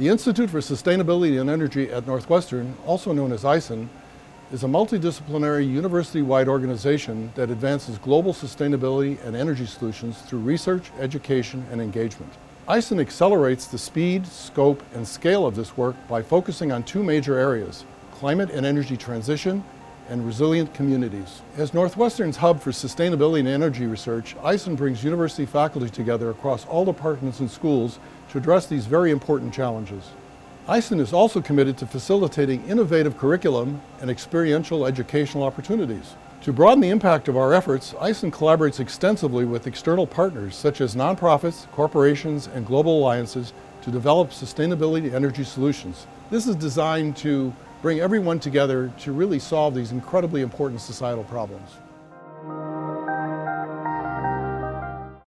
The Institute for Sustainability and Energy at Northwestern, also known as ISEN, is a multidisciplinary university-wide organization that advances global sustainability and energy solutions through research, education, and engagement. ISEN accelerates the speed, scope, and scale of this work by focusing on two major areas, climate and energy transition and resilient communities. As Northwestern's hub for sustainability and energy research, ISEN brings university faculty together across all departments and schools to address these very important challenges. ISEN is also committed to facilitating innovative curriculum and experiential educational opportunities. To broaden the impact of our efforts, ISEN collaborates extensively with external partners such as nonprofits, corporations, and global alliances to develop sustainability energy solutions. This is designed to bring everyone together to really solve these incredibly important societal problems.